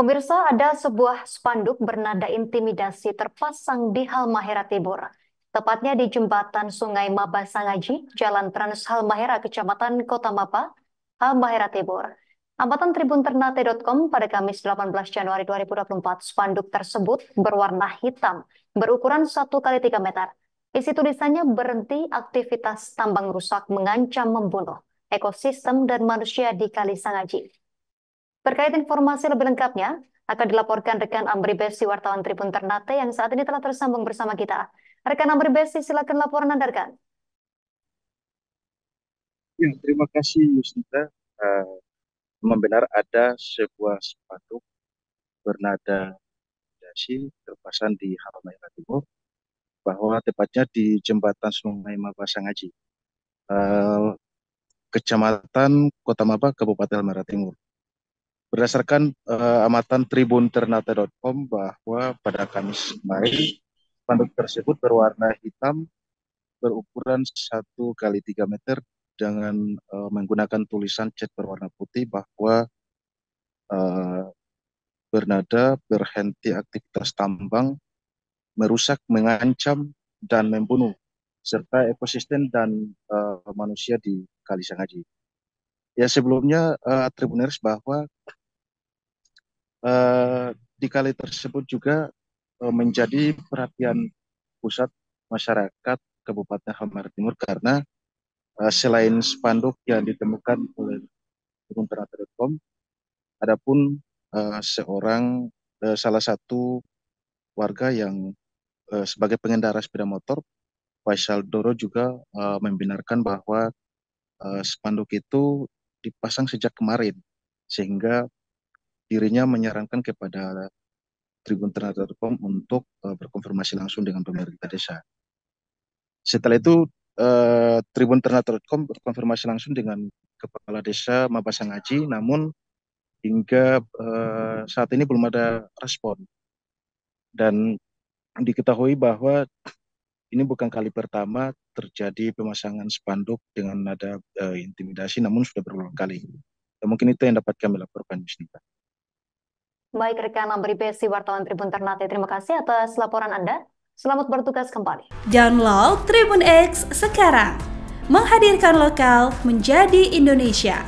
Pemirsa, ada sebuah spanduk bernada intimidasi terpasang di Halmahera Timur, tepatnya di jembatan Sungai Mabasangaji, Jalan Trans Halmahera, Kecamatan Kota Mapa, Halmahera Timur. Amatan Tribun Ternate.com pada Kamis 18 Januari 2024, spanduk tersebut berwarna hitam, berukuran 1 kali 3 meter. Isi tulisannya berhenti aktivitas tambang rusak mengancam membunuh ekosistem dan manusia di Kali Sangaji. Terkait informasi lebih lengkapnya, akan dilaporkan rekan Amri Besi wartawan Tribun Ternate yang saat ini telah tersambung bersama kita. Rekan Amri Besi, silakan laporan Anda rekan. Ya, terima kasih Yusnita. Uh, membenar ada sebuah sepatu bernada dasi terpasang di Halmahera Timur bahwa tepatnya di jembatan Sungai Mabasangaji, uh, Kecamatan Kota Maba, Kabupaten Halmahera Timur. Berdasarkan uh, amatan Tribun Ternate.com bahwa pada Kamis kemarin spanduk tersebut berwarna hitam berukuran 1 kali 3 meter dengan uh, menggunakan tulisan cat berwarna putih bahwa uh, bernada berhenti aktivitas tambang, merusak, mengancam, dan membunuh serta ekosistem dan uh, manusia di Kali Sangaji. Ya sebelumnya uh, Tribuners bahwa uh, di kali tersebut juga uh, menjadi perhatian pusat masyarakat Kabupaten Halmahera Timur karena uh, selain spanduk yang ditemukan oleh Telekom, adapun uh, seorang uh, salah satu warga yang uh, sebagai pengendara sepeda motor Faisal Doro juga uh, membenarkan bahwa uh, spanduk itu dipasang sejak kemarin sehingga dirinya menyarankan kepada Tribun Ternate.com untuk uh, berkonfirmasi langsung dengan pemerintah desa. Setelah itu uh, Tribun Ternate.com berkonfirmasi langsung dengan Kepala Desa Mabasangaji, namun hingga uh, saat ini belum ada respon. Dan diketahui bahwa ini bukan kali pertama terjadi pemasangan spanduk dengan nada uh, intimidasi, namun sudah berulang kali. Dan mungkin itu yang dapat kami laporkan, Pak. Baik rekan Ambri Besi wartawan Tribun Ternate, terima kasih atas laporan Anda. Selamat bertugas kembali. Download Tribun X sekarang. Menghadirkan lokal menjadi Indonesia.